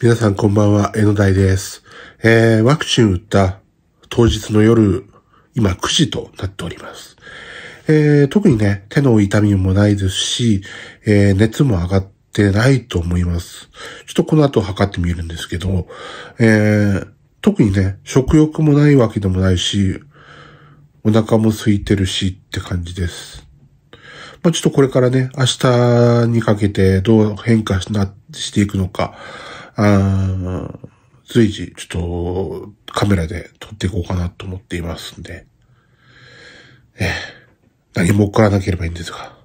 皆さんこんばんは、えのだいです。えー、ワクチン打った当日の夜、今9時となっております。えー、特にね、手の痛みもないですし、えー、熱も上がってないと思います。ちょっとこの後測ってみるんですけど、えー、特にね、食欲もないわけでもないし、お腹も空いてるしって感じです。まあ、ちょっとこれからね、明日にかけてどう変化しな、していくのか、あ随時、ちょっとカメラで撮っていこうかなと思っていますんで、えー、何も起こらなければいいんですが。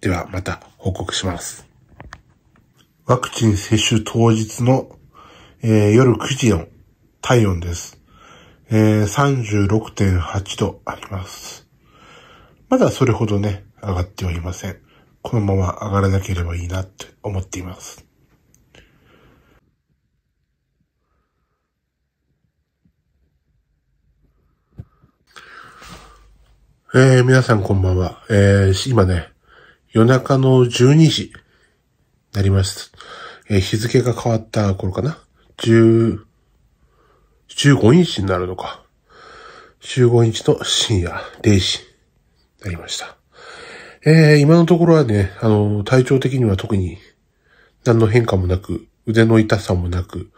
では、また報告します。ワクチン接種当日の、えー、夜9時の体温です。えー、36.8度あります。まだそれほどね、上がってはいません。このまま上がらなければいいなって思っています。えー、皆さんこんばんは。えー、今ね、夜中の12時に、なります。えー、日付が変わった頃かな？10、15日になるのか。15日の深夜0時に、なりました。えー、今のところはね、あの、体調的には特に何の変化もなく、腕の痛さもなく、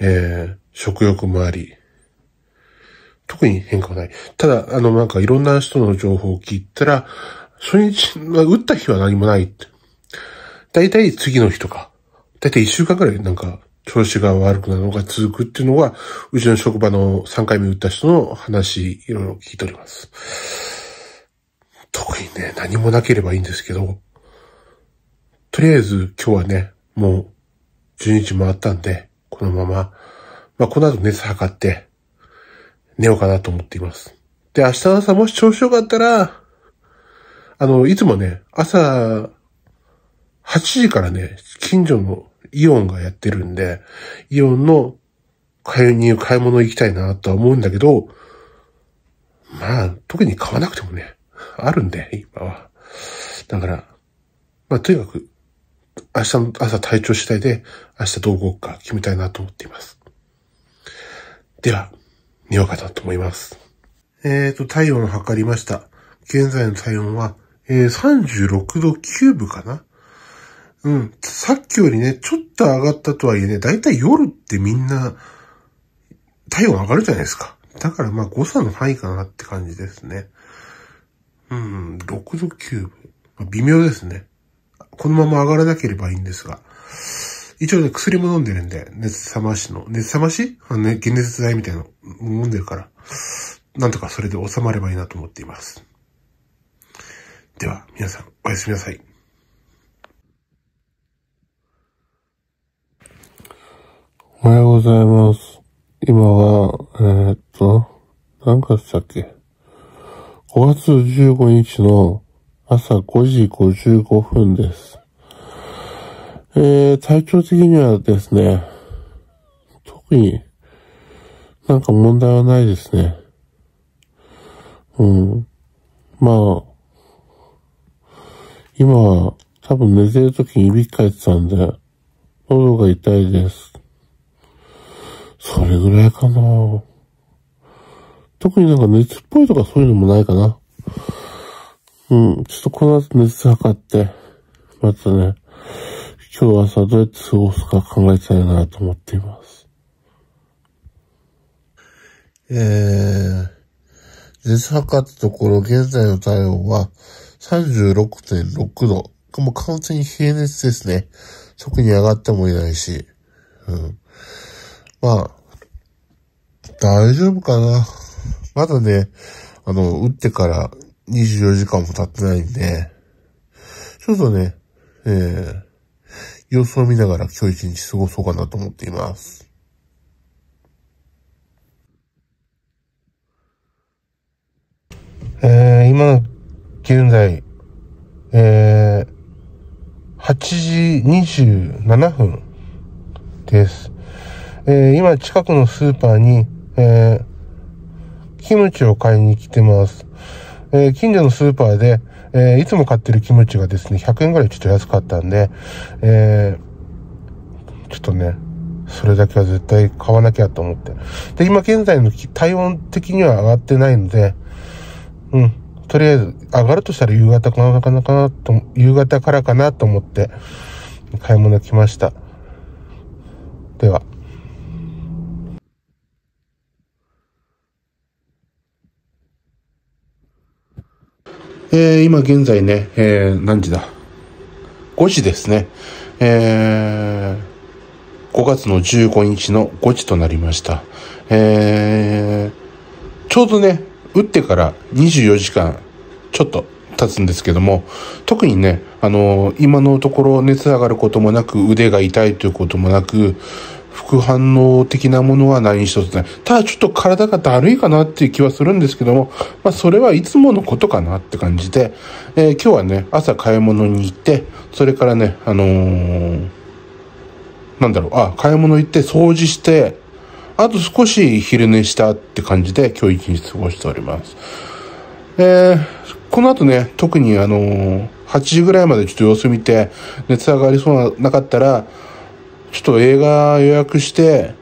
えー、食欲もあり、特に変化はない。ただ、あの、なんかいろんな人の情報を聞いたら、初日、まあ、打った日は何もないって。だいたい次の日とか、だいたい一週間くらいなんか調子が悪くなるのが続くっていうのが、うちの職場の3回目打った人の話、いろいろ聞いております。特にね、何もなければいいんですけど、とりあえず今日はね、もう12日回ったんで、このまま、まあ、この後熱測って、寝ようかなと思っています。で、明日の朝もし調子よかったら、あの、いつもね、朝、8時からね、近所のイオンがやってるんで、イオンの買いに買い物行きたいなとは思うんだけど、まあ、特に買わなくてもね、あるんで、今は。だから、まあ、とにかく、明日の朝体調次第で、明日どう動くか決めたいなと思っています。では、見ようかなと思います。えっ、ー、と、体温を測りました。現在の体温は、えー、36度9分かなうん。さっきよりね、ちょっと上がったとはいえね、だいたい夜ってみんな、体温上がるじゃないですか。だからまあ誤差の範囲かなって感じですね。うん、6度9分。微妙ですね。このまま上がらなければいいんですが。一応ね、薬も飲んでるんで、熱冷ましの、熱冷まし？あのね、解熱剤みたいなの飲んでるから、なんとかそれで収まればいいなと思っています。では、皆さん、おやすみなさい。おはようございます。今は、えー、っと、何月だっけ ?5 月15日の朝5時55分です。えー、体調的にはですね、特になんか問題はないですね。うん。まあ、今は多分寝てる時にいびきかいてたんで、喉が痛いです。それぐらいかな。特になんか熱っぽいとかそういうのもないかな。うん。ちょっとこの後熱測って、またね、今日朝どうやって過ごすか考えたいなと思っています。えー、熱測ったところ、現在の体温は36.6度。もう完全に平熱ですね。特に上がってもいないし。うん。まあ、大丈夫かな。まだね、あの、打ってから24時間も経ってないんで、ちょっとね、えー、様子を見ながら今日一日過ごそうかなと思っています。えー、今、現在、えー、8時27分です。えー、今近くのスーパーに、えー、キムチを買いに来てます。えー、近所のスーパーで、えー、いつも買ってるキムチがですね、100円ぐらいちょっと安かったんで、えー、ちょっとね、それだけは絶対買わなきゃと思って。で、今現在の体温的には上がってないので、うん。とりあえず、上がるとしたら夕方かなかなかなと、夕方からかなと思って、買い物来ました。では。えー、今現在ね、えー、何時だ ?5 時ですね。えー、5月の15日の5時となりました。えー、ちょうどね、打ってから24時間ちょっと経つんですけども、特にね、あのー、今のところ熱上がることもなく、腕が痛いということもなく、副反応的なものは何一つない。ただちょっと体がだるいかなっていう気はするんですけども、まあそれはいつものことかなって感じで、えー、今日はね、朝買い物に行って、それからね、あのー、なんだろう、あ、買い物行って掃除して、あと少し昼寝したって感じで今日一日過ごしております。えー、この後ね、特にあのー、8時ぐらいまでちょっと様子見て、熱上がりそうななかったら、ちょっと映画予約して、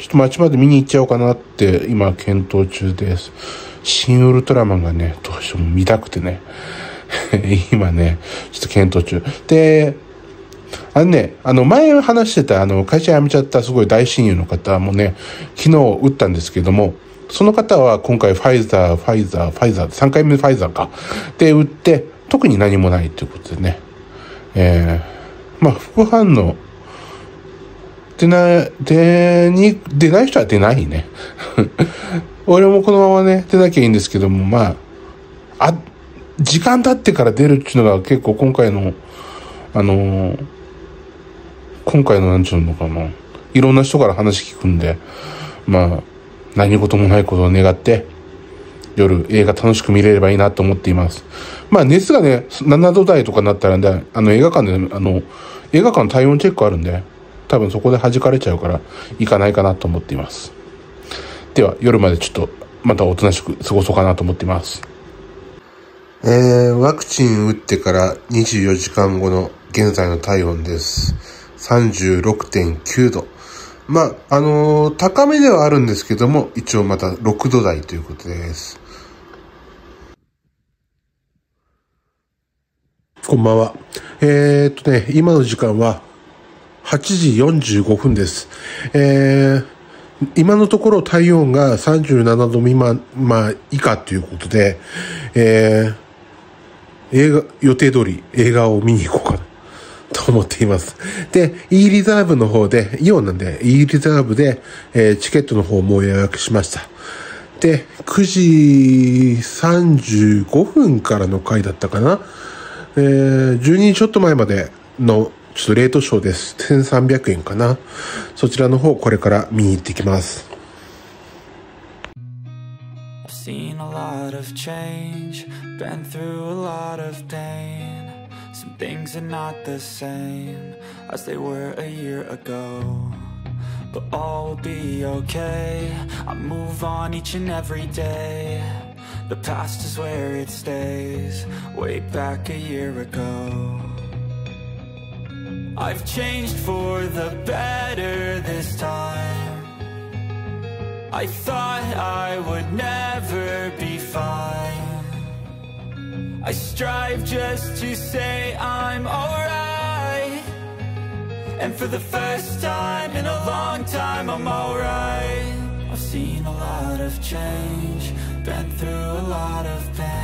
ちょっと街まで見に行っちゃおうかなって今検討中です。新ウルトラマンがね、どうしても見たくてね。今ね、ちょっと検討中。で、あのね、あの前話してたあの会社辞めちゃったすごい大親友の方もね、昨日打ったんですけども、その方は今回ファイザー、ファイザー、ファイザー、3回目ファイザーか。で打って、特に何もないということでね。えー、まあ副反応、出ない、出に、出ない人は出ないね。俺もこのままね、出なきゃいいんですけども、まあ、あ、時間経ってから出るっていうのが結構今回の、あのー、今回のなんちゅうのかな、いろんな人から話聞くんで、まあ、何事もないことを願って、夜映画楽しく見れればいいなと思っています。まあ熱がね、7度台とかになったらね、あの映画館で、あの、映画館体温チェックあるんで、多分そこで弾かれちゃうから行かないかなと思っています。では夜までちょっとまたおとなしく過ごそうかなと思っています。えー、ワクチン打ってから24時間後の現在の体温です。36.9度。まあ、あのー、高めではあるんですけども、一応また6度台ということです。こんばんは。えー、っとね、今の時間は8時45分です。えー、今のところ体温が37度未満、まあ、以下ということで、えー、映画、予定通り映画を見に行こうかな。と思っています。で、E リザーブの方で、イオンなんで E リザーブで、えー、チケットの方も予約しました。で、9時35分からの回だったかな。えー、12時ちょっと前までのちょっとレートショーです。1300円かな。そちらの方、これから見に行ってきます。Seen a lot of change, been through a lot of pain. Some things are not the same as they were a year ago. But all will be okay. I move on each and every day. The past is where it stays, way back a year ago. I've changed for the better this time. I thought I would never be fine. I strive just to say I'm alright. And for the first time in a long time I'm alright. I've seen a lot of change Been through a lot of pain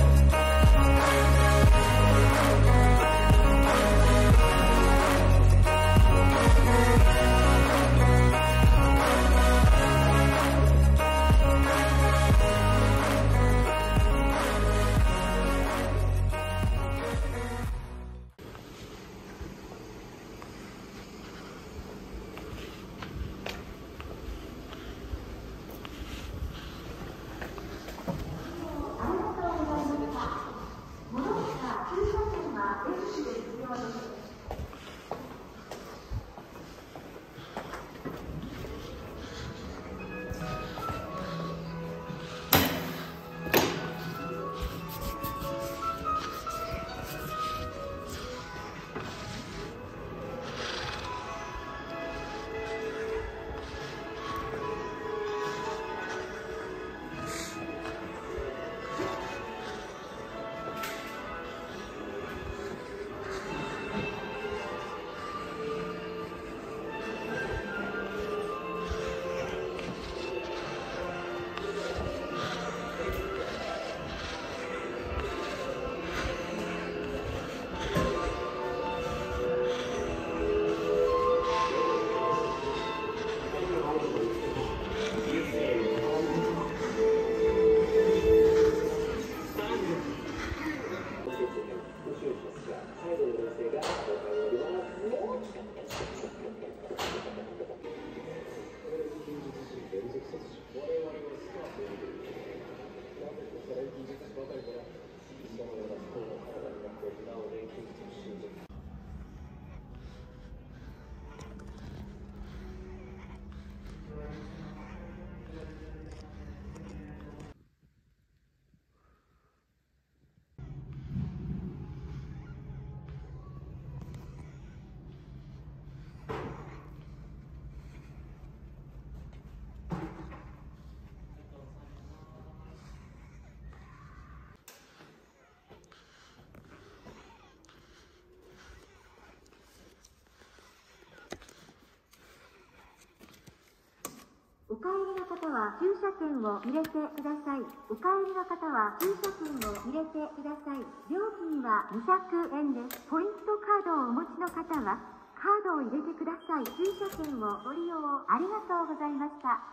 方は駐車券を入れてください。お帰りの方は駐車券を入れてください。料金は200円です。ポイントカードをお持ちの方はカードを入れてください。駐車券をご利用ありがとうございました。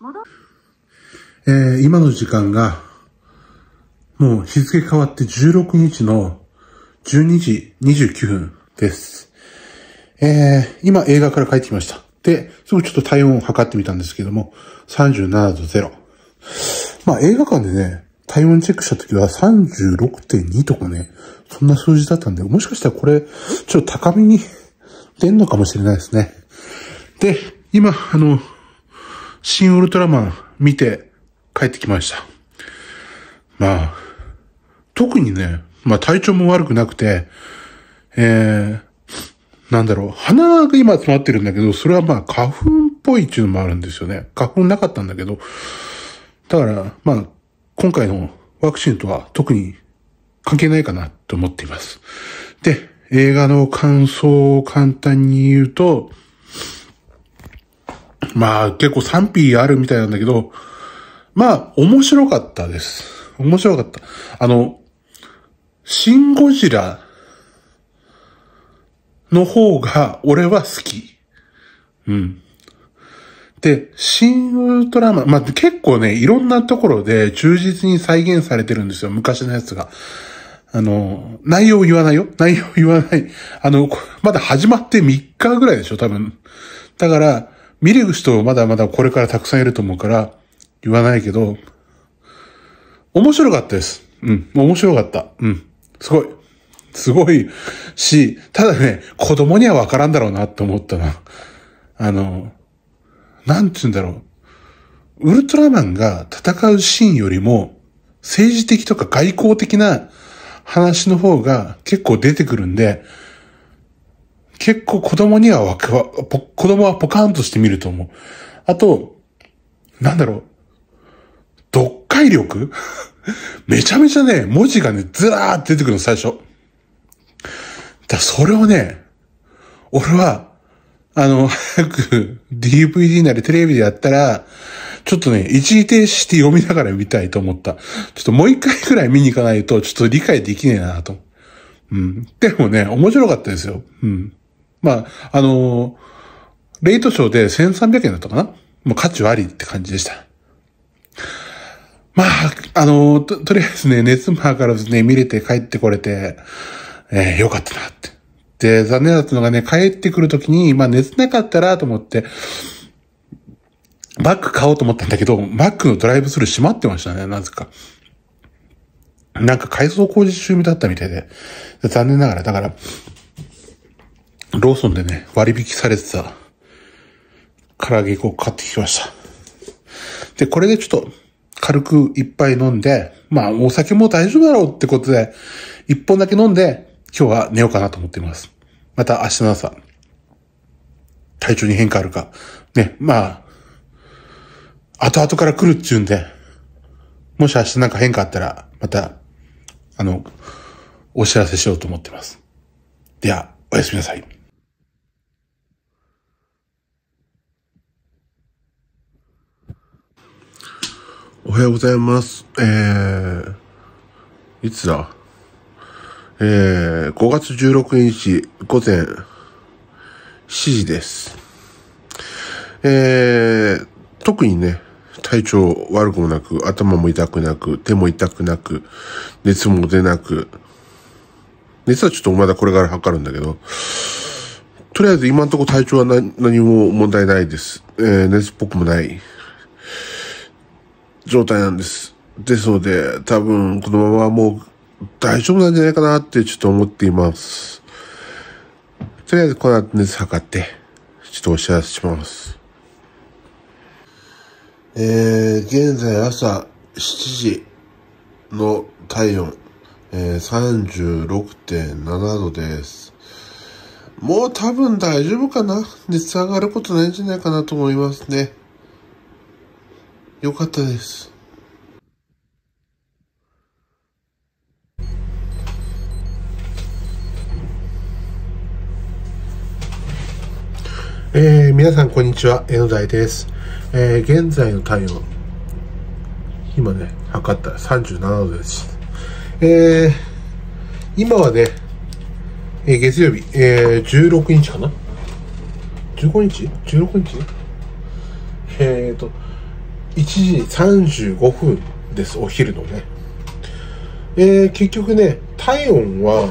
戻えー、今の時間が、もう日付変わって16日の12時29分です。えー、今映画から帰ってきました。で、すぐちょっと体温を測ってみたんですけども、37度0。まあ映画館でね、体温チェックした時は36.2とかね、そんな数字だったんで、もしかしたらこれ、ちょっと高めに出んのかもしれないですね。で、今、あの、新ウルトラマン見て帰ってきました。まあ、特にね、まあ体調も悪くなくて、えー、なんだろう、鼻が今詰まってるんだけど、それはまあ花粉っぽいっていうのもあるんですよね。花粉なかったんだけど、だから、まあ、今回のワクチンとは特に関係ないかなと思っています。で、映画の感想を簡単に言うと、まあ結構賛否あるみたいなんだけど、まあ面白かったです。面白かった。あの、シンゴジラの方が俺は好き。うん。で、シンウルトラマン、まあ、結構ね、いろんなところで忠実に再現されてるんですよ、昔のやつが。あの、内容言わないよ内容言わない。あの、まだ始まって3日ぐらいでしょ、多分。だから、見る人まだまだこれからたくさんいると思うから、言わないけど、面白かったです。うん、面白かった。うん、すごい。すごいし、ただね、子供にはわからんだろうなって思ったな。あの、なんて言うんだろうウルトラマンが戦うシーンよりも、政治的とか外交的な話の方が結構出てくるんで、結構子供にはわか、子供はポカーンとして見ると思う。あと、なんだろう。読解力？めちゃめちゃね、文字がね、ずらーって出てくるの、最初。だそれをね、俺は、あの、早く DVD なりテレビでやったら、ちょっとね、一時停止して読みながら見たいと思った。ちょっともう一回くらい見に行かないと、ちょっと理解できねえなと。うん。でもね、面白かったですよ。うん。まあ、あのー、レイトショーで1300円だったかな？もう価値はありって感じでした。まあ、あのー、と、とりあえずね、熱も上がらずね、見れて帰ってこれて、えー、よかったなって。で、残念だったのがね、帰ってくるときに、まあ熱なかったらと思って、バッグ買おうと思ったんだけど、バッグのドライブスルー閉まってましたね、なぜか。なんか改装工事中だったみたいで。残念ながら、だから、ローソンでね、割引されてた、唐揚げ粉を買ってきました。で、これでちょっと、軽く一杯飲んで、まあ、お酒も大丈夫だろうってことで、一本だけ飲んで、今日は寝ようかなと思っています。また明日の朝、体調に変化あるか。ね、まあ、後々から来るっちゅうんで、もし明日なんか変化あったら、また、あの、お知らせしようと思ってます。では、おやすみなさい。おはようございます。えー、いつだ？えー、5月16日午前7時です。えー、特にね、体調悪くもなく、頭も痛くなく、手も痛くなく、熱も出なく、熱はちょっとまだこれから測るんだけど、とりあえず今のとこ体調は何何も問題ないです。えー、熱っぽくもない状態なんです。ですので、多分このままもう大丈夫なんじゃないかなってちょっと思っています。とりあえずこの後熱測って、ちょっとお知らせします。えー、現在朝7時の体温、えー、36.7度です。もう多分大丈夫かな？熱上がることないんじゃないかなと思いますね。よかったです。えー、皆さんこんにちは、江野大です。えー、現在の体温、今ね、測ったら37度です。えー、今はね、えー、月曜日、えー、16日かな ?15 日 ?16 日えーと、1時35分です、お昼のね。えー、結局ね、体温は、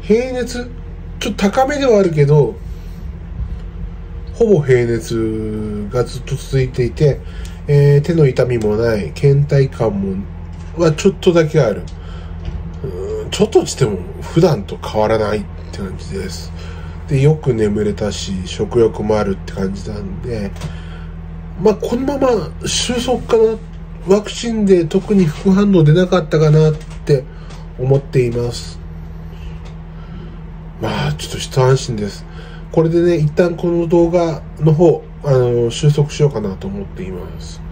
平熱、ちょっと高めではあるけど、ほぼ平熱がずっと続いていて、えー、手の痛みもない、倦怠感も、はちょっとだけある。ちょっとしても普段と変わらないって感じです。で、よく眠れたし、食欲もあるって感じなんで、まあ、このまま収束かな。ワクチンで特に副反応出なかったかなって思っています。まあ、ちょっと一安心です。これでね、一旦この動画の方、あの、収束しようかなと思っています。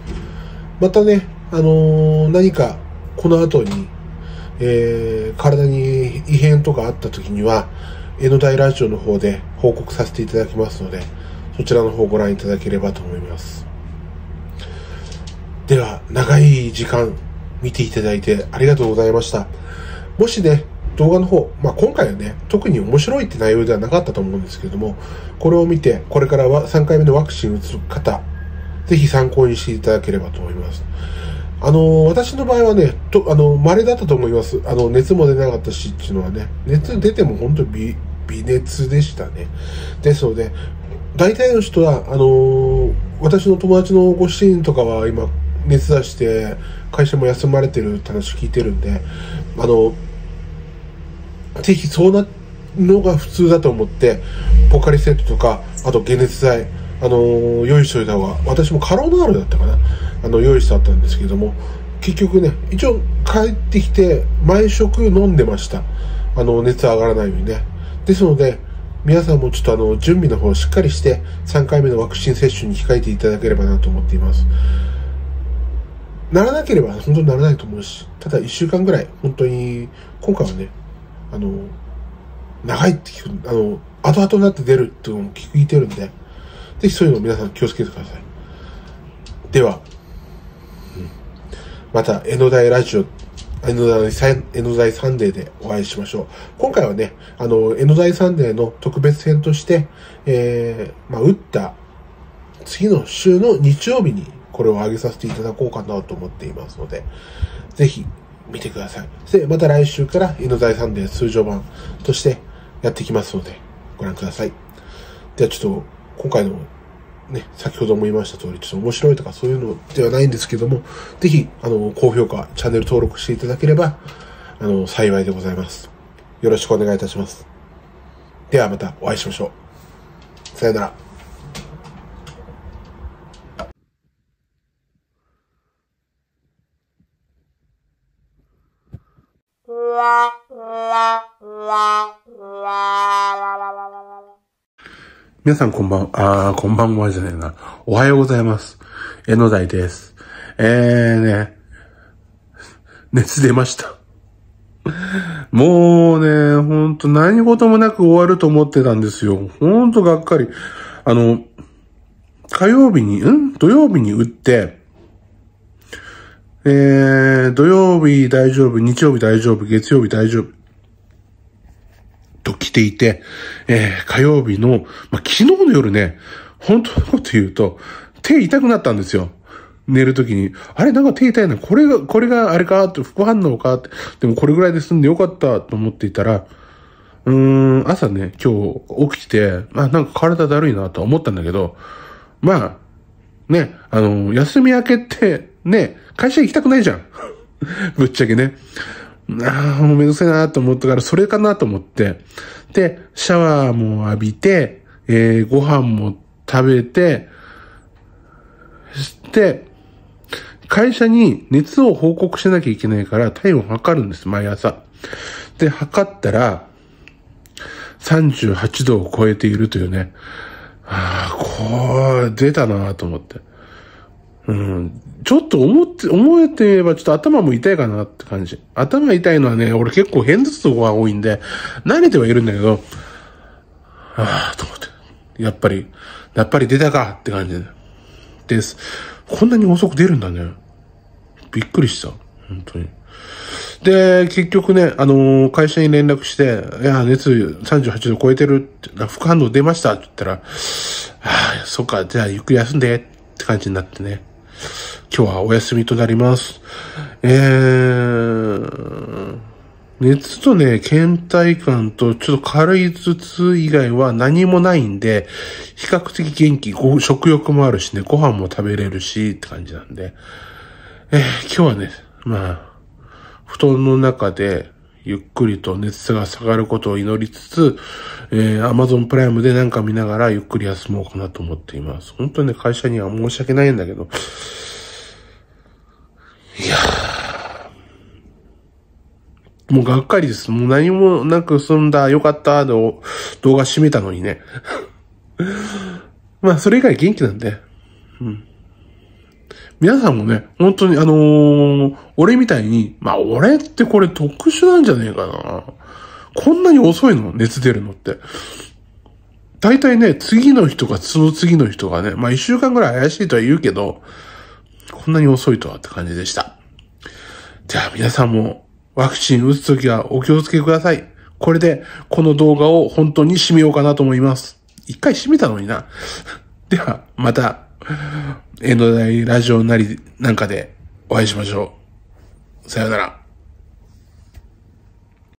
またね、あの何かこの後に、えー、体に異変とかあった時には、江ノ台ラジオの方で報告させていただきますので、そちらの方ご覧いただければと思います。では、長い時間見ていただいてありがとうございました。もしね、動画の方、まあ、今回はね、特に面白いって内容ではなかったと思うんですけれども、これを見て、これからは3回目のワクチンを打つ方、ぜひ参考にしていただければと思います。あの、私の場合はね、と、あの、稀だったと思います。あの、熱も出なかったしっていうのはね、熱出ても本当に微、微熱でしたね。ですので、大体の人は、あの私の友達のご主人とかは今、熱出して、会社も休まれてるって話聞いてるんで、あの、ぜひそうなのが普通だと思って、ポカリセットとか、あと解熱剤、あのー用意しておいた方が、私もカロナールだったかな。あの、用意してあったんですけども、結局ね、一応帰ってきて、毎食飲んでました。あの、熱上がらないようにね。ですので、皆さんもちょっとあの、準備の方をしっかりして、3回目のワクチン接種に控えていただければなと思っています。ならなければ本当にならないと思うし、ただ1週間ぐらい、本当に、今回はね、あの、長いって聞く、あの、後々になって出るっていうのも聞いてるんで、ぜひそういうの皆さん気をつけてください。では、うんまた、江ノ台ラジオ、江ノ台サ江ノ台サンデーでお会いしましょう。今回はね、あの、江ノ台サンデーの特別編として、えー、まあ、打った次の週の日曜日にこれを上げさせていただこうかなと思っていますので、ぜひ見てください。そしてまた来週から江ノ台サンデー通常版としてやっていきますので、ご覧ください。ではちょっと、今回のね、先ほども言いました通り、ちょっと面白いとかそういうのではないんですけども、ぜひ、あの、高評価、チャンネル登録していただければ、あの、幸いでございます。よろしくお願いいたします。ではまたお会いしましょう。さよなら。皆さんこんばん、あー、こんばんはじゃねえな。おはようございます。えのだいです。えーね、熱出ました。もうね、ほんと何事もなく終わると思ってたんですよ。ほんとがっかり。あの、火曜日に、ん？土曜日に打って、えー、土曜日大丈夫、日曜日大丈夫、月曜日大丈夫。と来ていて、えー、火曜日の、まあ、昨日の夜ね、本当のこと言うと、手痛くなったんですよ。寝るときに、あれなんか手痛いな、これが、これがあれか？って、副反応か？って、でもこれぐらいで済んでよかったと思っていたら、うーん、朝ね、今日起きて、あ、なんか体だるいなと思ったんだけど、まあ、ね、あの、休み明けって、ね、会社行きたくないじゃん。ぶっちゃけね。ああ、もうめんどくさいなと思ったから、それかなと思って。で、シャワーも浴びて、えー、ご飯も食べて、して、会社に熱を報告しなきゃいけないから体温測るんです、毎朝。で、測ったら、38度を超えているというね。ああ、これ、出たなと思って。うん。ちょっと思って、思えてればちょっと頭も痛いかなって感じ。頭痛いのはね、俺結構偏頭痛が多いんで、慣れてはいるんだけど、ああ、と思って。やっぱり、やっぱり出たかって感じで。です。こんなに遅く出るんだね。びっくりした。本当に。で、結局ね、あのー会社に連絡して、いや、熱38度超えてるって、副反応出ましたって言ったら、ああ、そっか、じゃあゆっくり休んでって感じになってね。今日はお休みとなります。えー、熱とね、倦怠感とちょっと軽い頭痛以外は何もないんで、比較的元気、ご食欲もあるしね、ご飯も食べれるしって感じなんで、えー今日はね、まあ、布団の中でゆっくりと熱が下がることを祈りつつ、えー、Amazon プライムでなんか見ながらゆっくり休もうかなと思っています。本当にね、会社には申し訳ないんだけど、いやもうがっかりです。もう何もなく済んだ、よかった、の動画閉めたのにね。まあ、それ以外元気なんで。うん皆さんもね、本当にあのー俺みたいに、まあ俺ってこれ特殊なんじゃねえかな。こんなに遅いの？熱出るのって。大体ね、次の人がその次の人がね、まあ一週間ぐらい怪しいとは言うけど、こんなに遅いとはって感じでした。じゃあ皆さんもワクチン打つときはお気をつけください。これでこの動画を本当に締めようかなと思います。一回締めたのにな。では、また、エンドラジオなりなんかでお会いしましょう。さよなら。